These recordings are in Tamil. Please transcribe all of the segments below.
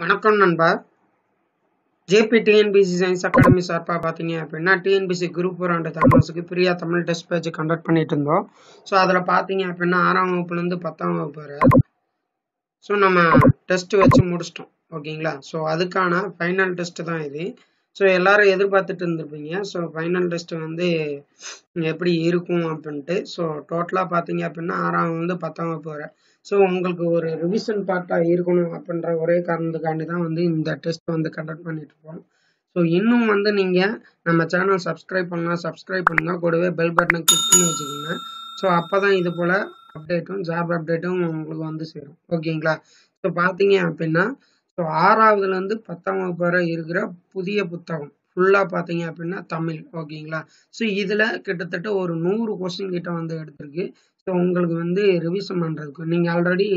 வணக்கம் நண்பா. ஜேபி டிஎன்பிசி சயின்ஸ் அகாடமி சார்பாக பார்த்தீங்க அப்படின்னா டிஎன்பிசி குரூப் ஃபோர் அண்ட் தமிழ்ஸுக்கு ஃப்ரீயாக தமிழ் டெஸ்ட் பேஜ் கண்டக்ட் பண்ணிட்டு இருந்தோம். ஸோ அதில் பார்த்தீங்க அப்படின்னா ஆறாம் வகுப்புலேருந்து பத்தாம் வகுப்பு வரை. ஸோ நம்ம டெஸ்ட் வச்சு முடிச்சிட்டோம். ஓகேங்களா ஸோ அதுக்கான ஃபைனல் டெஸ்ட் தான் இது. ஸோ எல்லாரும் எதிர்பார்த்துட்டு இருந்திருப்பீங்க. ஸோ ஃபைனல் டெஸ்ட் வந்து எப்படி இருக்கும் அப்படின்ட்டு. ஸோ டோட்டலாக பார்த்தீங்க அப்படின்னா ஆறாம் வந்து பத்தாம் வகுப்பு வர ஸோ உங்களுக்கு ஒரு ரிவிஷன் பார்ட்டாக இருக்கணும் அப்படின்ற ஒரே காரணத்துக்காண்டி தான் வந்து இந்த டெஸ்ட் வந்து கண்டக்ட் பண்ணிட்டு இருக்கோம். ஸோ இன்னும் வந்து நீங்கள் நம்ம சேனல் சப்ஸ்கிரைப் பண்ணலாம் சப்ஸ்கிரைப் பண்ணுங்கள் கூடவே பெல் பட்டனை கிளிக் பண்ணி வச்சுக்கோங்க. ஸோ அப்போ தான் இது போல் அப்டேட்டும் ஜாப் அப்டேட்டும் உங்களுக்கு வந்து சேரும். ஓகேங்களா ஸோ பார்த்தீங்க அப்படின்னா ஸோ ஆறாவதுலேருந்து பத்தாம் வகுப்பு வரை இருக்கிற புதிய புத்தகம் ஃபுல்லாக பார்த்தீங்க அப்படின்னா தமிழ் ஓகேங்களா? ஸோ இதில் கிட்டத்தட்ட ஒரு நூறு கொஸ்டின் கிட்ட வந்து எடுத்திருக்கு. ஸோ உங்களுக்கு வந்து ரிவிஷன் பண்ணுறதுக்கு நீங்கள் ஆல்ரெடி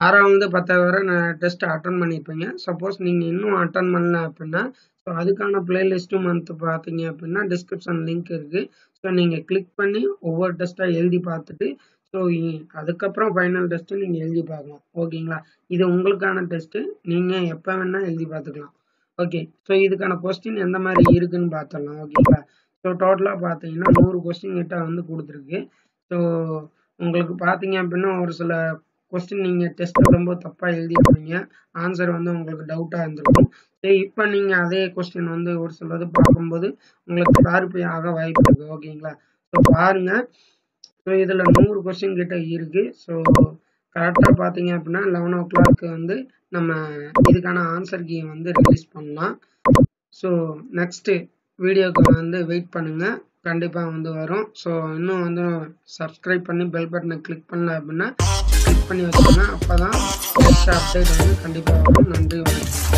ஆறாவது பத்தாவது வரை நான் டெஸ்ட் அட்டன் பண்ணியிருப்பீங்க. சப்போஸ் நீங்கள் இன்னும் அட்டன் பண்ணல அப்படின்னா ஸோ அதுக்கான பிளேலிஸ்ட்டும் வந்து பார்த்தீங்க அப்படின்னா டிஸ்கிரிப்ஷன் லிங்க் இருக்குது ஸோ நீங்கள் கிளிக் பண்ணி ஒவ்வொரு டெஸ்ட்டாக எழுதி பார்த்துட்டு ஸோ அதுக்கப்புறம் ஃபைனல் டெஸ்ட்டு நீங்கள் எழுதி பார்க்கலாம். ஓகேங்களா? இது உங்களுக்கான டெஸ்ட்டு நீங்கள் எப்போ வேணால் எழுதி பார்த்துக்கலாம். ஓகே ஸோ இதுக்கான கொஸ்டின் எந்த மாதிரி இருக்குன்னு பார்த்துடலாம். ஓகேங்களா? ஸோ டோட்டலாக பார்த்தீங்கன்னா நூறு கொஸ்டின் கிட்ட வந்து கொடுத்துருக்கு. ஸோ உங்களுக்கு பார்த்தீங்க அப்படின்னா ஒரு சில கொஸ்டின் நீங்கள் டெஸ்ட் ரொம்ப தப்பாக எழுதிருப்பீங்க. ஆன்சர் வந்து உங்களுக்கு டவுட்டாக இருந்திருக்கும். சரி இப்போ நீங்கள் அதே கொஸ்டின் வந்து ஒரு சிலது பார்க்கும்போது உங்களுக்கு கிளாரிஃபை ஆக வாய்ப்பு இருக்குது ஓகேங்களா? ஸோ பாருங்கள் ஸோ இதில் நூறு கொஸ்டின் கிட்ட இருக்குது ஸோ கரெக்டாக பார்த்தீங்க அப்படின்னா லெவன் ஓ கிளாக் வந்து நம்ம இதுக்கான ஆன்சர் கீ வந்து ரிலீஸ் பண்ணலாம். ஸோ நெக்ஸ்ட்டு வீடியோக்கு வந்து வெயிட் பண்ணுங்கள் கண்டிப்பாக வந்து வரும். ஸோ இன்னும் வந்து சப்ஸ்கிரைப் பண்ணி பெல் பட்டனை கிளிக் பண்ணல அப்படின்னா கிளிக் பண்ணி வச்சோம்னா அப்போ தான் நெக்ஸ்ட் அப்டேட் வந்து கண்டிப்பாக வரும். நன்றி வணக்கம்.